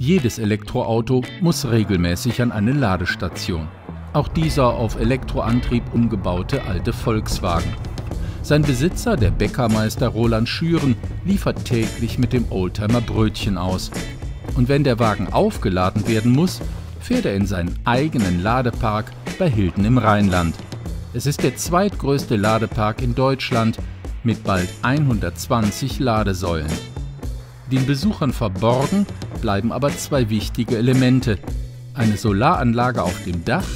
Jedes Elektroauto muss regelmäßig an eine Ladestation. Auch dieser auf Elektroantrieb umgebaute alte Volkswagen. Sein Besitzer, der Bäckermeister Roland Schüren, liefert täglich mit dem Oldtimer Brötchen aus. Und wenn der Wagen aufgeladen werden muss, fährt er in seinen eigenen Ladepark bei Hilden im Rheinland. Es ist der zweitgrößte Ladepark in Deutschland mit bald 120 Ladesäulen. Den Besuchern verborgen bleiben aber zwei wichtige Elemente. Eine Solaranlage auf dem Dach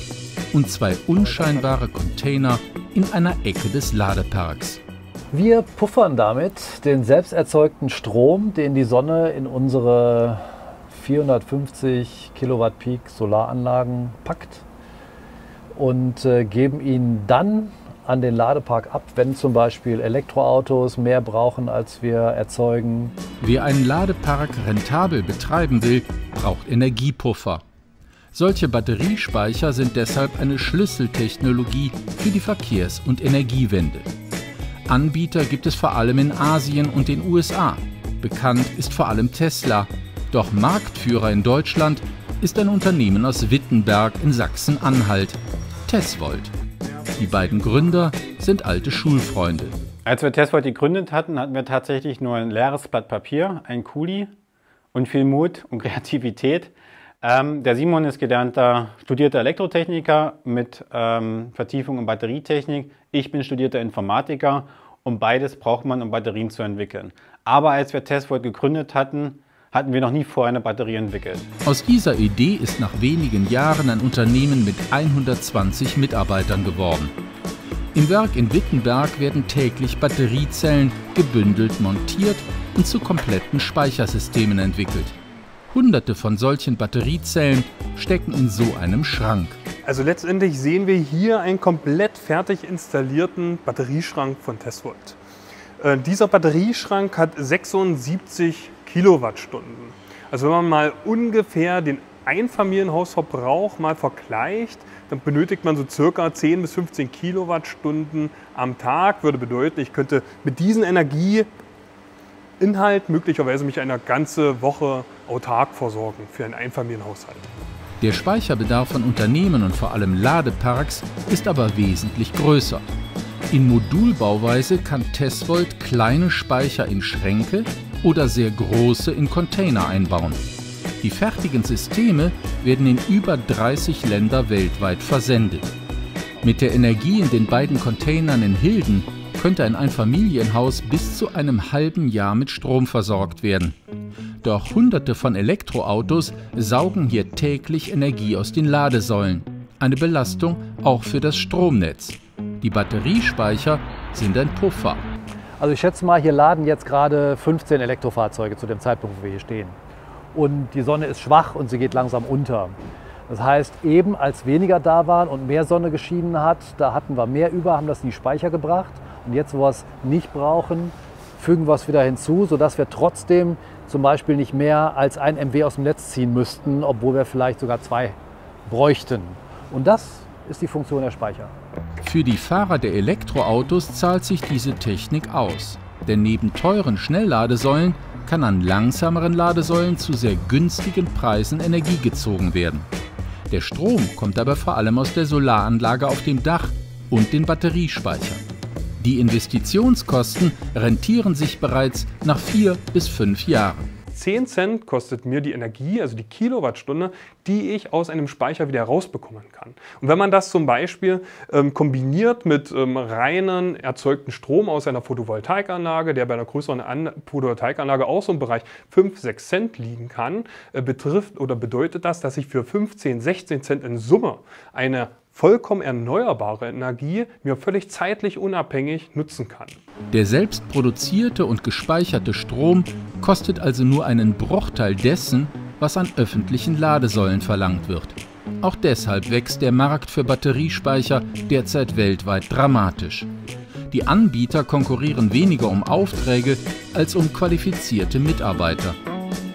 und zwei unscheinbare Container in einer Ecke des Ladeparks. Wir puffern damit den selbst erzeugten Strom, den die Sonne in unsere 450 Kilowatt Peak Solaranlagen packt und äh, geben ihn dann an den Ladepark ab, wenn zum Beispiel Elektroautos mehr brauchen, als wir erzeugen. Wer einen Ladepark rentabel betreiben will, braucht Energiepuffer. Solche Batteriespeicher sind deshalb eine Schlüsseltechnologie für die Verkehrs- und Energiewende. Anbieter gibt es vor allem in Asien und den USA. Bekannt ist vor allem Tesla. Doch Marktführer in Deutschland ist ein Unternehmen aus Wittenberg in Sachsen-Anhalt, Tesvolt. Die beiden Gründer sind alte Schulfreunde. Als wir Tesvolt gegründet hatten, hatten wir tatsächlich nur ein leeres Blatt Papier, ein Kuli und viel Mut und Kreativität. Ähm, der Simon ist gelernter, studierter Elektrotechniker mit ähm, Vertiefung in Batterietechnik. Ich bin studierter Informatiker und beides braucht man, um Batterien zu entwickeln. Aber als wir Tesvolt gegründet hatten, hatten wir noch nie vorher eine Batterie entwickelt. Aus dieser Idee ist nach wenigen Jahren ein Unternehmen mit 120 Mitarbeitern geworden. Im Werk in Wittenberg werden täglich Batteriezellen gebündelt montiert und zu kompletten Speichersystemen entwickelt. Hunderte von solchen Batteriezellen stecken in so einem Schrank. Also letztendlich sehen wir hier einen komplett fertig installierten Batterieschrank von Tesvolt. Äh, dieser Batterieschrank hat 76 Kilowattstunden. Also wenn man mal ungefähr den Einfamilienhausverbrauch mal vergleicht, dann benötigt man so circa 10 bis 15 Kilowattstunden am Tag. Würde bedeuten, ich könnte mit diesem Energieinhalt möglicherweise mich eine ganze Woche autark versorgen für einen Einfamilienhaushalt. Der Speicherbedarf von Unternehmen und vor allem Ladeparks ist aber wesentlich größer. In Modulbauweise kann Tesvolt kleine Speicher in Schränke oder sehr große in Container einbauen. Die fertigen Systeme werden in über 30 Länder weltweit versendet. Mit der Energie in den beiden Containern in Hilden könnte ein Einfamilienhaus bis zu einem halben Jahr mit Strom versorgt werden. Doch Hunderte von Elektroautos saugen hier täglich Energie aus den Ladesäulen. Eine Belastung auch für das Stromnetz. Die Batteriespeicher sind ein Puffer. Also ich schätze mal, hier laden jetzt gerade 15 Elektrofahrzeuge zu dem Zeitpunkt, wo wir hier stehen. Und die Sonne ist schwach und sie geht langsam unter. Das heißt, eben als weniger da waren und mehr Sonne geschienen hat, da hatten wir mehr über, haben das in die Speicher gebracht. Und jetzt, wo wir es nicht brauchen, fügen wir es wieder hinzu, sodass wir trotzdem zum Beispiel nicht mehr als ein MW aus dem Netz ziehen müssten, obwohl wir vielleicht sogar zwei bräuchten. Und das ist die Funktion der Speicher. Für die Fahrer der Elektroautos zahlt sich diese Technik aus. Denn neben teuren Schnellladesäulen kann an langsameren Ladesäulen zu sehr günstigen Preisen Energie gezogen werden. Der Strom kommt aber vor allem aus der Solaranlage auf dem Dach und den Batteriespeichern. Die Investitionskosten rentieren sich bereits nach vier bis fünf Jahren. 10 Cent kostet mir die Energie, also die Kilowattstunde, die ich aus einem Speicher wieder rausbekommen kann. Und wenn man das zum Beispiel ähm, kombiniert mit ähm, reinen erzeugten Strom aus einer Photovoltaikanlage, der bei einer größeren An Photovoltaikanlage auch so im Bereich 5, 6 Cent liegen kann, äh, betrifft oder bedeutet das, dass ich für 15, 16 Cent in Summe eine vollkommen erneuerbare Energie mir völlig zeitlich unabhängig nutzen kann. Der selbst produzierte und gespeicherte Strom kostet also nur einen Bruchteil dessen, was an öffentlichen Ladesäulen verlangt wird. Auch deshalb wächst der Markt für Batteriespeicher derzeit weltweit dramatisch. Die Anbieter konkurrieren weniger um Aufträge als um qualifizierte Mitarbeiter.